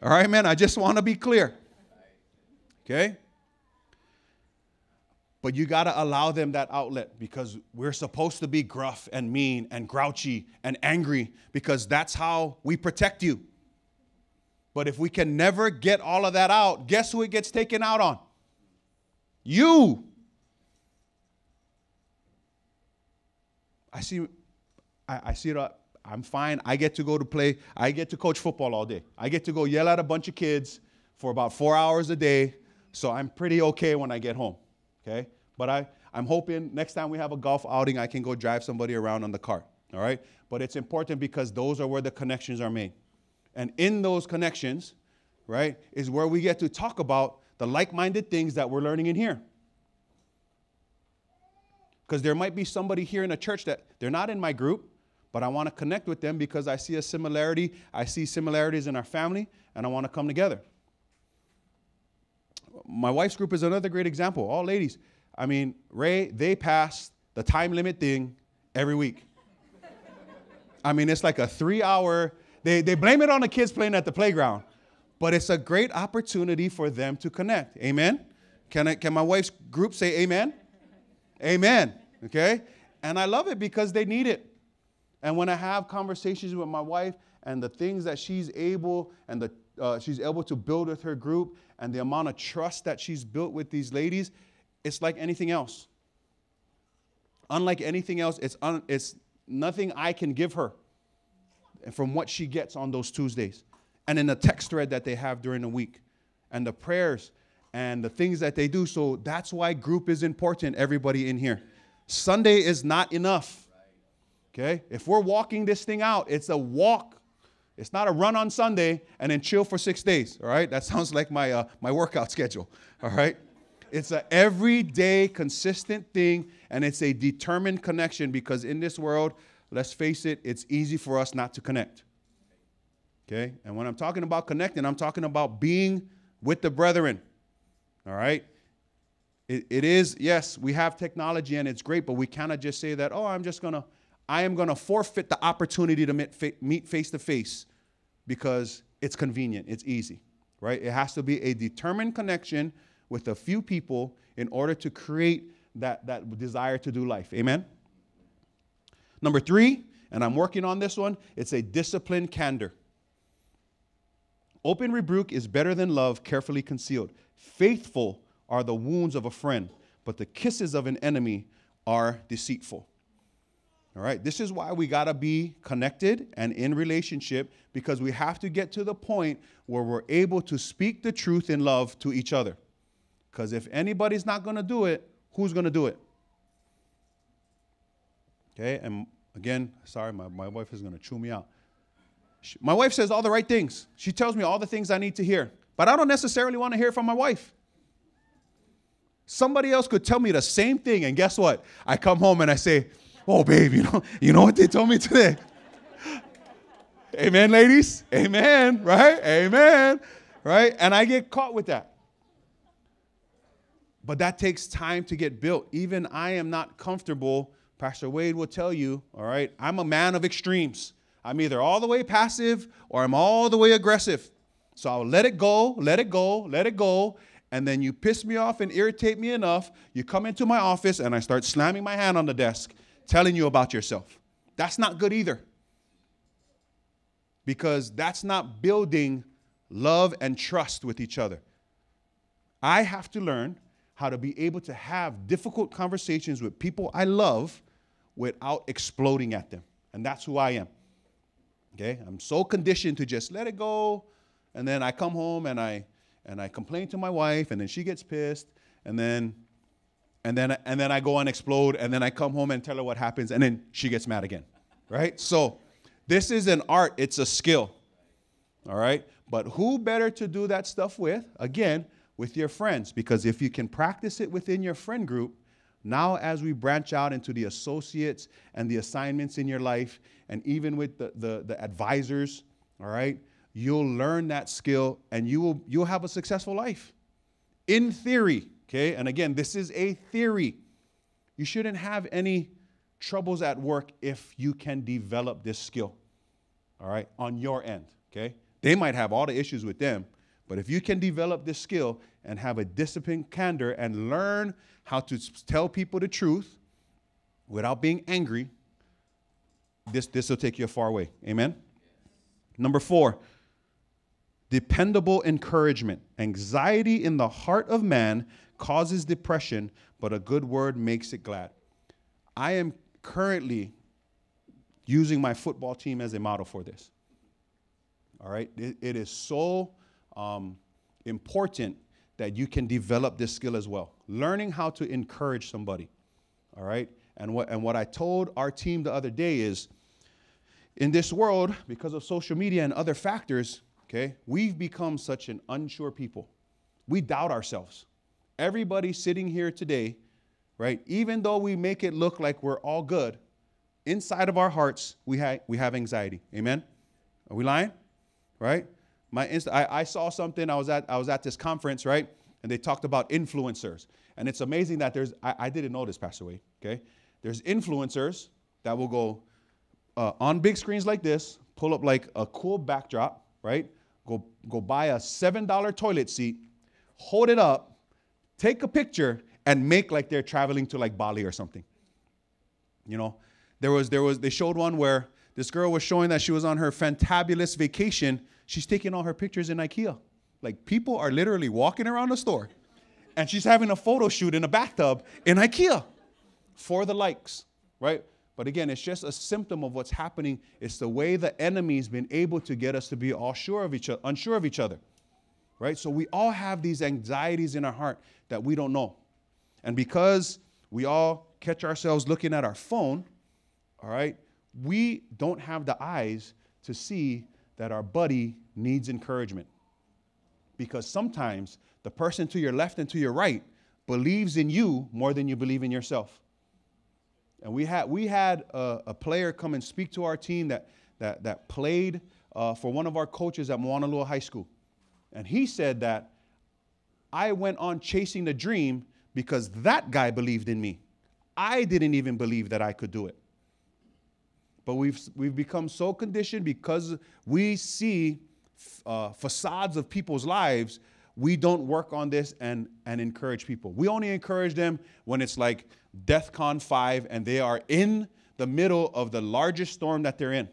All right, man? I just want to be clear, okay? But you got to allow them that outlet because we're supposed to be gruff and mean and grouchy and angry because that's how we protect you. But if we can never get all of that out, guess who it gets taken out on? You. I see, I, I see it. I'm fine. I get to go to play. I get to coach football all day. I get to go yell at a bunch of kids for about four hours a day. So I'm pretty okay when I get home. Okay. But I, I'm hoping next time we have a golf outing, I can go drive somebody around on the cart. All right. But it's important because those are where the connections are made. And in those connections, right, is where we get to talk about the like minded things that we're learning in here. Because there might be somebody here in a church that they're not in my group, but I want to connect with them because I see a similarity. I see similarities in our family, and I want to come together. My wife's group is another great example. All ladies. I mean, Ray, they pass the time limit thing every week. I mean, it's like a three hour, they, they blame it on the kids playing at the playground, but it's a great opportunity for them to connect. Amen? Can, I, can my wife's group say amen? Amen. Okay? And I love it because they need it. And when I have conversations with my wife and the things that she's able and the uh, she's able to build with her group and the amount of trust that she's built with these ladies, it's like anything else. Unlike anything else, it's, un, it's nothing I can give her from what she gets on those Tuesdays. And in the text thread that they have during the week and the prayers and the things that they do. So that's why group is important, everybody in here. Sunday is not enough. Okay? If we're walking this thing out, it's a walk. It's not a run on Sunday and then chill for six days. All right? That [laughs] sounds like my, uh, my workout schedule. All right? It's an everyday, consistent thing, and it's a determined connection because in this world, let's face it, it's easy for us not to connect. Okay? And when I'm talking about connecting, I'm talking about being with the brethren. All right? It, it is, yes, we have technology and it's great, but we cannot just say that, oh, I'm just to, I am to forfeit the opportunity to meet face to face because it's convenient, it's easy, right? It has to be a determined connection with a few people in order to create that, that desire to do life. Amen? Number three, and I'm working on this one, it's a disciplined candor. Open rebuke is better than love carefully concealed. Faithful are the wounds of a friend, but the kisses of an enemy are deceitful. All right, this is why we got to be connected and in relationship because we have to get to the point where we're able to speak the truth in love to each other. Because if anybody's not going to do it, who's going to do it? Okay, and again, sorry, my, my wife is going to chew me out. She, my wife says all the right things. She tells me all the things I need to hear, but I don't necessarily want to hear from my wife. Somebody else could tell me the same thing, and guess what? I come home and I say, "Oh, babe, you know, you know what they told me today." Amen, ladies. Amen. Right? Amen. Right? And I get caught with that. But that takes time to get built. Even I am not comfortable. Pastor Wade will tell you, all right, I'm a man of extremes. I'm either all the way passive or I'm all the way aggressive. So I'll let it go, let it go, let it go. And then you piss me off and irritate me enough. You come into my office and I start slamming my hand on the desk, telling you about yourself. That's not good either. Because that's not building love and trust with each other. I have to learn how to be able to have difficult conversations with people I love without exploding at them. And that's who I am. Okay? I'm so conditioned to just let it go. And then I come home and I and I complain to my wife, and then she gets pissed, and then and then and then I go and explode, and then I come home and tell her what happens, and then she gets mad again. Right? So this is an art, it's a skill. All right? But who better to do that stuff with? Again, with your friends. Because if you can practice it within your friend group, now, as we branch out into the associates and the assignments in your life, and even with the, the, the, advisors, all right, you'll learn that skill and you will, you'll have a successful life. In theory, okay? And again, this is a theory. You shouldn't have any troubles at work if you can develop this skill, all right, on your end, okay? They might have all the issues with them, but if you can develop this skill and have a disciplined candor and learn how to tell people the truth without being angry, this, this will take you a far way. Amen? Number four, dependable encouragement. Anxiety in the heart of man causes depression, but a good word makes it glad. I am currently using my football team as a model for this. All right? it, it is so um, important that you can develop this skill as well. Learning how to encourage somebody. All right? And what, and what I told our team the other day is in this world, because of social media and other factors, okay, we've become such an unsure people. We doubt ourselves. Everybody sitting here today, right, even though we make it look like we're all good, inside of our hearts, we, ha- we have anxiety. Amen? Are we lying? Right? My inst- I, I saw something. I was at I was at this conference, right? And they talked about influencers. And it's amazing that there's I, I didn't know this, Pastor Wade. Okay, there's influencers that will go uh, on big screens like this, pull up like a cool backdrop, right? Go go buy a seven dollar toilet seat, hold it up, take a picture, and make like they're traveling to like Bali or something. You know, there was there was they showed one where this girl was showing that she was on her fantabulous vacation she's taking all her pictures in IKEA. Like people are literally walking around the store and she's having a photo shoot in a bathtub in IKEA for the likes, right? But again, it's just a symptom of what's happening. It's the way the enemy's been able to get us to be all sure of each other, unsure of each other. Right? So we all have these anxieties in our heart that we don't know. And because we all catch ourselves looking at our phone, all right, we don't have the eyes to see that our buddy needs encouragement. Because sometimes the person to your left and to your right believes in you more than you believe in yourself. And we had, we had a, a player come and speak to our team that, that, that played uh, for one of our coaches at Moanalua High School. And he said that I went on chasing the dream because that guy believed in me. I didn't even believe that I could do it. But we've, we've become so conditioned because we see uh, facades of people's lives, we don't work on this and, and encourage people. We only encourage them when it's like DEF CON 5 and they are in the middle of the largest storm that they're in.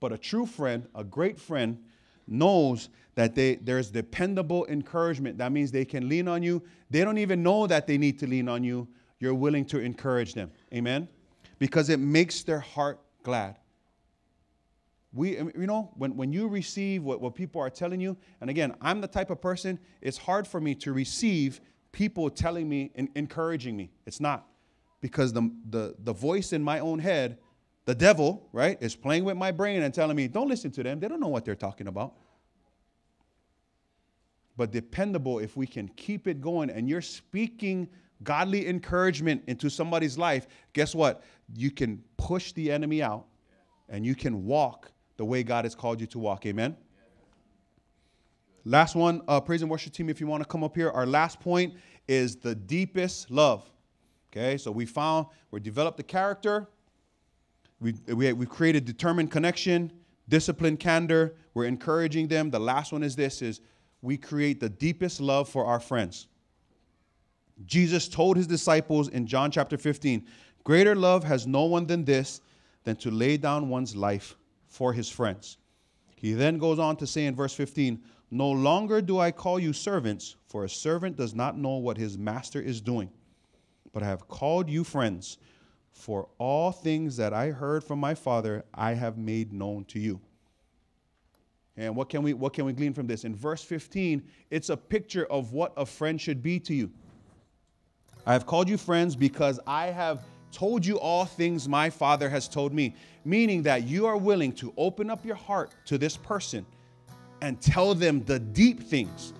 But a true friend, a great friend, knows that they, there's dependable encouragement. That means they can lean on you. They don't even know that they need to lean on you. You're willing to encourage them. Amen. Because it makes their heart glad. We, you know, when, when you receive what, what people are telling you, and again, I'm the type of person, it's hard for me to receive people telling me and encouraging me. It's not. Because the, the, the voice in my own head, the devil, right, is playing with my brain and telling me, don't listen to them. They don't know what they're talking about. But dependable, if we can keep it going and you're speaking godly encouragement into somebody's life, guess what? You can push the enemy out and you can walk the way God has called you to walk. Amen. Last one, uh, praise and worship team, if you want to come up here. Our last point is the deepest love. Okay, so we found, we developed the character, we, we, we created determined connection, disciplined candor, we're encouraging them. The last one is this, is we create the deepest love for our friends. Jesus told his disciples in John chapter 15, Greater love has no one than this, than to lay down one's life for his friends. He then goes on to say in verse 15, No longer do I call you servants, for a servant does not know what his master is doing. But I have called you friends, for all things that I heard from my Father I have made known to you. And what can we what can we glean from this? In verse 15, it's a picture of what a friend should be to you. I have called you friends because I have told you all things my Father has told me, meaning that you are willing to open up your heart to this person and tell them the deep things.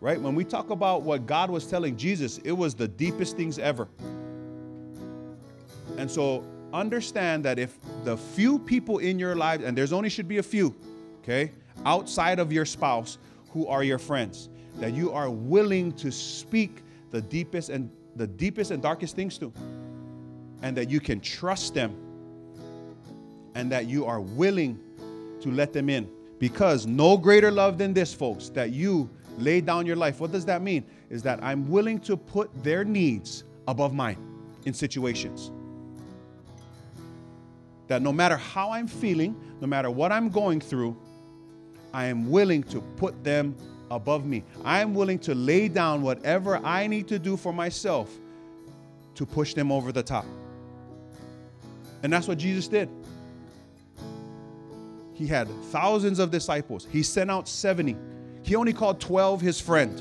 Right? When we talk about what God was telling Jesus, it was the deepest things ever. And so understand that if the few people in your life, and there's only should be a few, okay, outside of your spouse who are your friends, that you are willing to speak the deepest and the deepest and darkest things to and that you can trust them and that you are willing to let them in. Because no greater love than this, folks, that you lay down your life. What does that mean? Is that I'm willing to put their needs above mine in situations. That no matter how I'm feeling, no matter what I'm going through, I am willing to put them above me. I am willing to lay down whatever I need to do for myself to push them over the top. And that's what Jesus did. He had thousands of disciples. He sent out 70. He only called 12 his friend.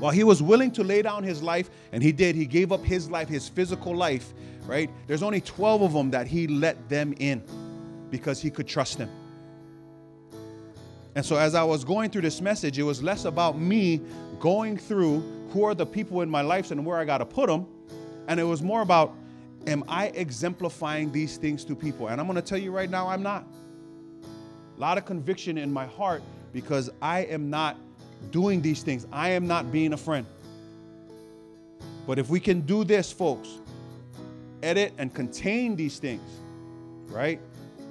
While he was willing to lay down his life, and he did, he gave up his life, his physical life, right? There's only 12 of them that he let them in because he could trust them. And so, as I was going through this message, it was less about me going through who are the people in my life and where I got to put them. And it was more about am I exemplifying these things to people? And I'm going to tell you right now, I'm not. A lot of conviction in my heart because I am not doing these things. I am not being a friend. But if we can do this, folks, edit and contain these things, right?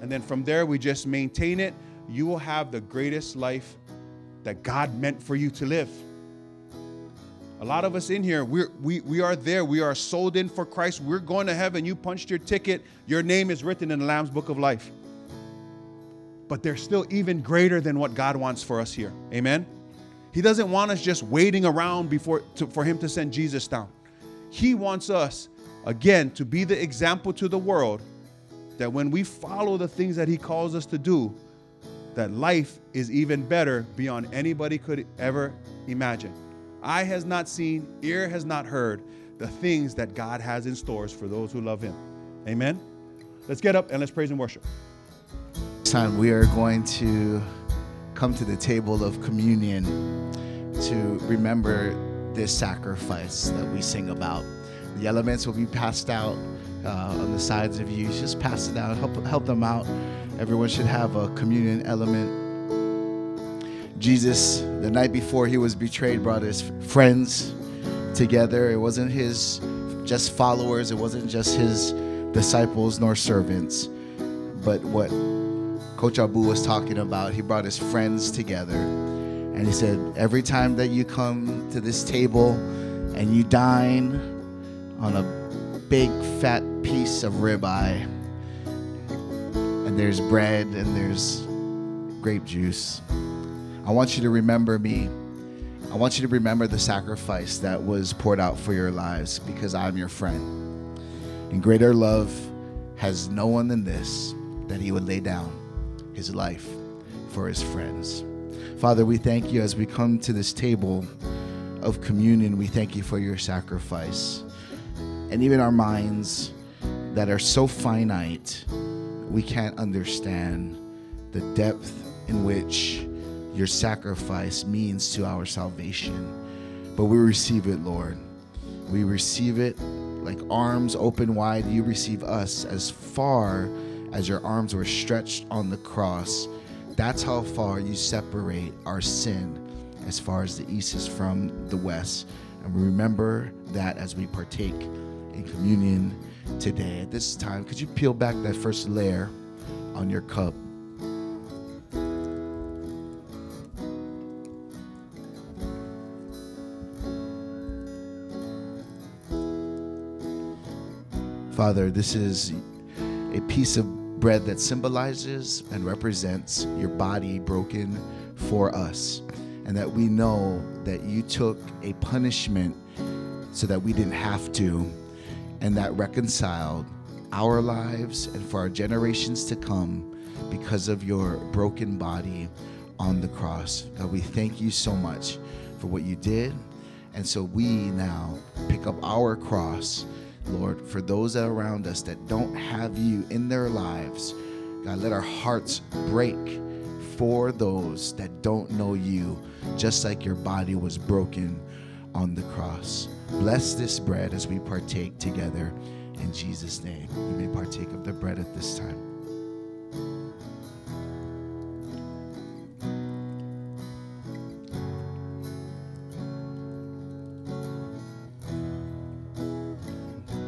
And then from there, we just maintain it, you will have the greatest life that God meant for you to live. A lot of us in here, we're, we, we are there. We are sold in for Christ. We're going to heaven. You punched your ticket. Your name is written in the Lamb's Book of Life. But they're still even greater than what God wants for us here. Amen? He doesn't want us just waiting around before to, for Him to send Jesus down. He wants us, again, to be the example to the world that when we follow the things that He calls us to do, that life is even better beyond anybody could ever imagine. Eye has not seen, ear has not heard the things that God has in stores for those who love Him. Amen. Let's get up and let's praise and worship. This time we are going to come to the table of communion to remember this sacrifice that we sing about. The elements will be passed out uh, on the sides of you. Just pass it out, help, help them out. Everyone should have a communion element Jesus, the night before he was betrayed, brought his friends together. It wasn't his just followers, it wasn't just his disciples nor servants, but what Coach Abu was talking about, he brought his friends together. And he said, Every time that you come to this table and you dine on a big fat piece of ribeye, and there's bread and there's grape juice I want you to remember me. I want you to remember the sacrifice that was poured out for your lives because I'm your friend. And greater love has no one than this, that he would lay down his life for his friends. Father, we thank you as we come to this table of communion. We thank you for your sacrifice. And even our minds that are so finite, we can't understand the depth in which your sacrifice means to our salvation. But we receive it, Lord. We receive it like arms open wide. You receive us as far as your arms were stretched on the cross. That's how far you separate our sin as far as the east is from the west. And we remember that as we partake in communion today. At this time, could you peel back that first layer on your cup? Father, this is a piece of bread that symbolizes and represents your body broken for us. And that we know that you took a punishment so that we didn't have to, and that reconciled our lives and for our generations to come because of your broken body on the cross. God, we thank you so much for what you did. And so we now pick up our cross Lord, for those that are around us that don't have you in their lives, God, let our hearts break for those that don't know you, just like your body was broken on the cross. Bless this bread as we partake together in Jesus' name. We may partake of the bread at this time.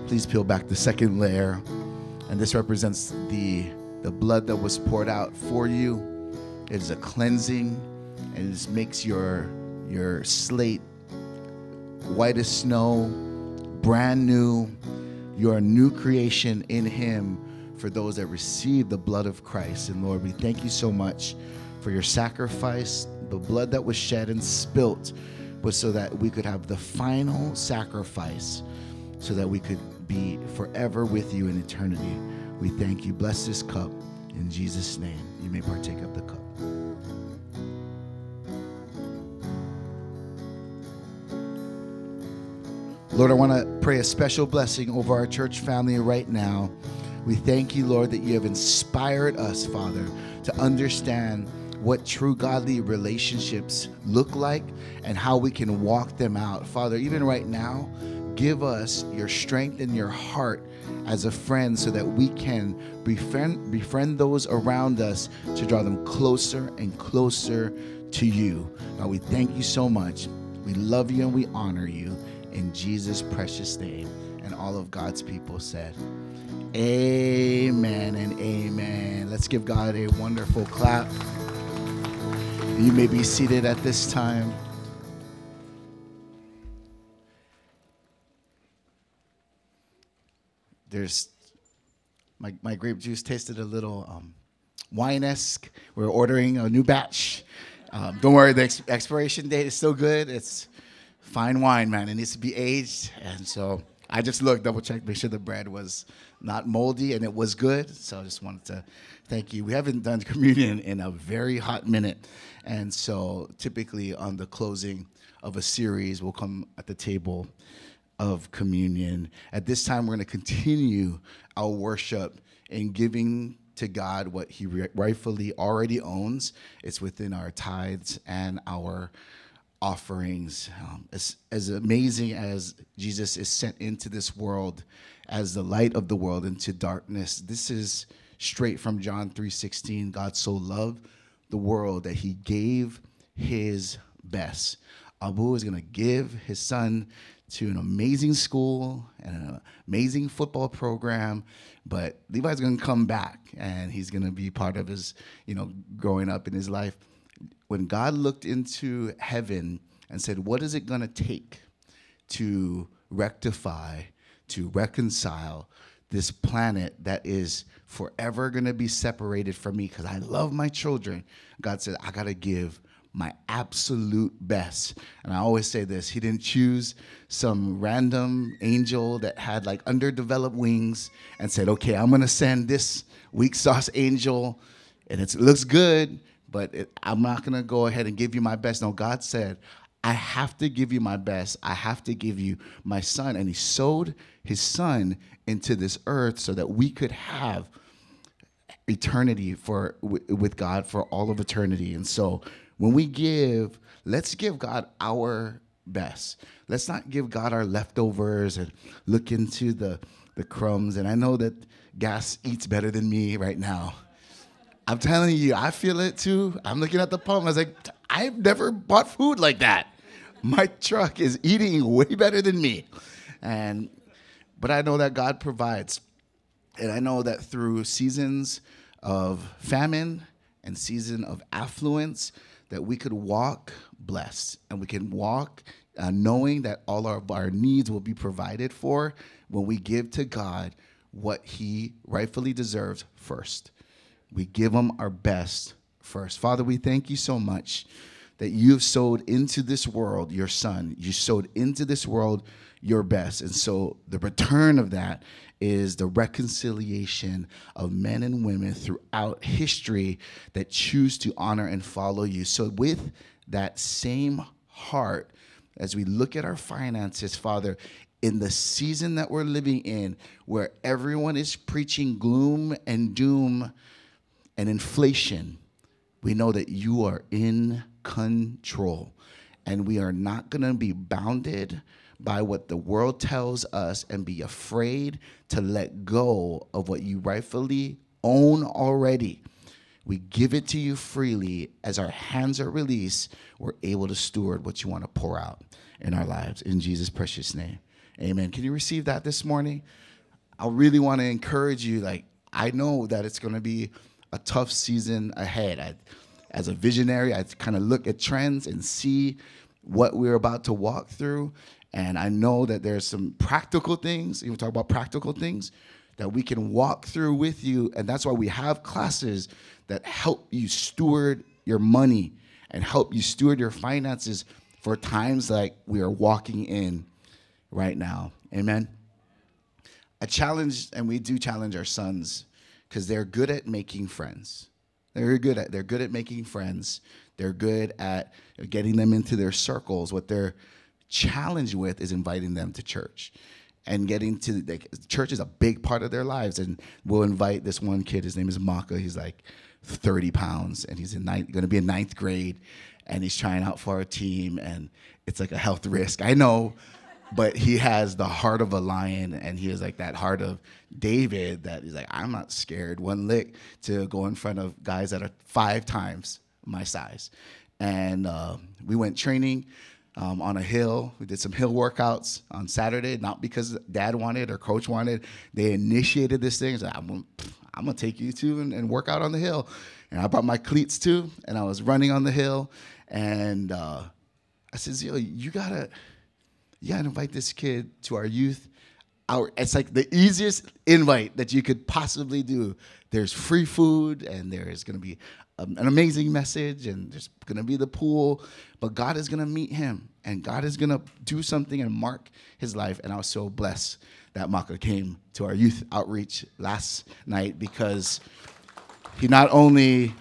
Please peel back the second layer. And this represents the, the blood that was poured out for you. It is a cleansing, and it makes your, your slate white as snow, brand new. You're a new creation in Him for those that receive the blood of Christ. And Lord, we thank you so much for your sacrifice. The blood that was shed and spilt was so that we could have the final sacrifice, so that we could be forever with you in eternity. We thank you. Bless this cup. In Jesus' name, you may partake of the cup. Lord, I want to pray a special blessing over our church family right now. We thank you, Lord, that you have inspired us, Father, to understand what true godly relationships look like and how we can walk them out. Father, even right now, give us your strength and your heart as a friend so that we can befriend, befriend those around us to draw them closer and closer to you. God, we thank you so much. We love you and we honor you in Jesus' precious name. And all of God's people said, Amen and amen. Let's give God a wonderful clap. You may be seated at this time. there's my, my grape juice tasted a little um, wine-esque. We're ordering a new batch. Um, don't worry, the ex- expiration date is still good. It's fine wine, man. It needs to be aged. And so I just looked, double checked, make sure the bread was not moldy and it was good. So I just wanted to thank you. We haven't done [laughs] communion in a very hot minute. And so typically on the closing of a series, we'll come at the table of communion. At this time, we're going to continue our worship in giving to God what He rightfully already owns. It's within our tithes and our offerings. Um, as, as amazing as Jesus is sent into this world as the light of the world into darkness, this is straight from John 3:16. God so loved the world that He gave His best. Abu is going to give his son to an amazing school and an amazing football program. But Levi's going to come back and he's going to be part of his, you know, growing up in his life. When God looked into heaven and said, What is it going to take to rectify, to reconcile this planet that is forever going to be separated from me because I love my children? God said, I got to give my absolute best. And I always say this He didn't choose some random angel that had like underdeveloped wings and said, okay, I'm going to send this weak sauce angel and it looks good, but it, I'm not going to go ahead and give you my best. No, God said, I have to give you my best. I have to give you my son. And he sowed his son into this earth so that we could have eternity for with God for all of eternity. And so when we give, let's give God our best. Let's not give God our leftovers and look into the the crumbs. And I know that gas eats better than me right now. I'm telling you, I feel it too. I'm looking at the pump. I was like, I've never bought food like that. My truck is eating way better than me. And but I know that God provides. And I know that through seasons of famine and season of affluence that we could walk blessed and we can walk uh, knowing that all of our needs will be provided for when we give to God what he rightfully deserves first. We give them our best first. Father, we thank you so much that you've sowed into this world your son. You sowed into this world your best. And so the return of that is the reconciliation of men and women throughout history that choose to honor and follow you. So, with that same heart, as we look at our finances, Father, in the season that we're living in, where everyone is preaching gloom and doom and inflation, we know that you are in control. And we are not going to be bounded by what the world tells us and be afraid to let go of what you rightfully own already. We give it to you freely. As our hands are released, we're able to steward what you want to pour out in our lives. In Jesus' precious name. Amen. Can you receive that this morning? I really want to encourage you. Like, I know that it's going to be a tough season ahead. I, as a visionary, I kind of look at trends and see what we're about to walk through. And I know that there's some practical things, you talk about practical things that we can walk through with you. And that's why we have classes that help you steward your money and help you steward your finances for times like we are walking in right now. Amen. I challenge, and we do challenge our sons because they're good at making friends. They're good at they're good at making friends. They're good at getting them into their circles. What they're challenged with is inviting them to church and getting to like church is a big part of their lives. And we'll invite this one kid. His name is Maka. He's like 30 pounds, and he's in ninth, going to be in ninth grade, and he's trying out for our team, and it's like a health risk. I know, but he has the heart of a lion, and he has like that heart of David. That he's like, I'm not scared one lick to go in front of guys that are five times my size. And uh, we went training um, on a hill. We did some hill workouts on Saturday, not because dad wanted or coach wanted. They initiated this thing. I'm, gonna, I'm gonna take you to and, and, work out on the hill. And I brought my cleats too, and I was running on the hill. And uh, I said, Zio, you gotta, gotta invite this kid to our youth. Our, it's like the easiest invite that you could possibly do. There's free food, and there's gonna be um, an amazing message and there's going to be the pool, but God is going to meet him and God is going to do something and mark his life. And I was so blessed that Maka came to our youth outreach last night because he not only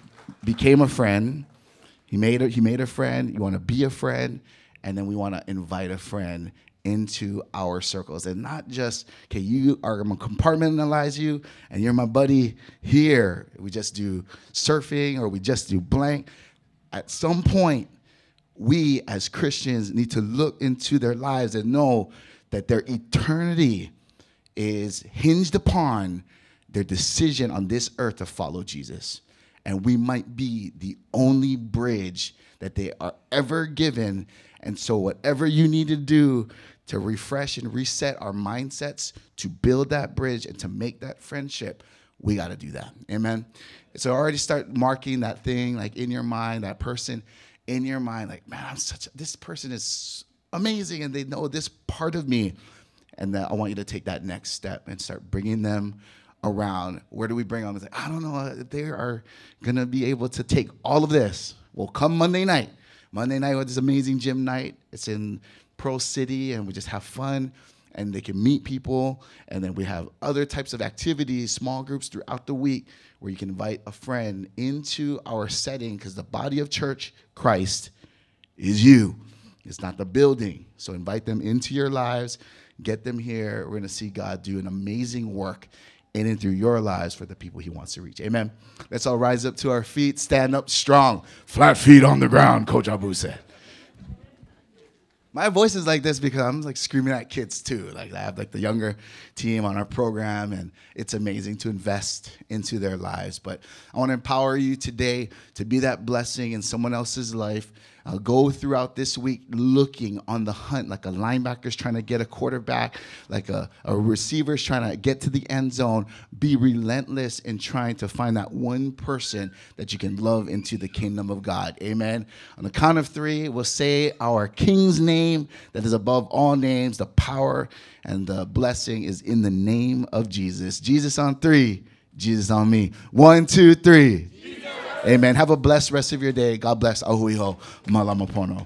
became a friend, he made a, he made a friend, you want to be a friend, and then we want to invite a friend into our circles. And not just okay you are gonna compartmentalize you and you're my buddy here. We just do surfing or we just do blank. At some point we as christians need to look into their lives and know that their eternity is hinged upon their decision on this earth to follow jesus. And we might be the only bridge that they are ever given and so, whatever you need to do to refresh and reset our mindsets, to build that bridge and to make that friendship, we got to do that. Amen. So, already start marking that thing like in your mind, that person in your mind, like, man, I'm such, a, this person is amazing and they know this part of me. And then I want you to take that next step and start bringing them around. Where do we bring them? It's like, I don't know if they are going to be able to take all of this. Well, come Monday night Monday night was this amazing gym night. It's in Pearl City, and we just have fun and they can meet people. And then we have other types of activities, small groups throughout the week where you can invite a friend into our setting because the body of church, Christ, is you. It's not the building. So invite them into your lives, get them here. We're going to see God do an amazing work in and through your lives for the people he wants to reach. Amen. Let's all rise up to our feet, stand up strong, flat feet on the ground, Coach Abu said. My voice is like this because I'm like screaming at kids too. Like I have like the younger team on our program, and it's amazing to invest into their lives. But I want to empower you today to be that blessing in someone else's life uh, go throughout this week looking on the hunt, like a linebacker's trying to get a quarterback, like a, a receiver's trying to get to the end zone. Be relentless in trying to find that one person that you can love into the kingdom of God. Amen. On the count of three, we'll say our King's name that is above all names. The power and the blessing is in the name of Jesus. Jesus on three, Jesus on me. One, two, three. Jesus. Amen. Have a blessed rest of your day. God bless. Ahuiho. Malamapono.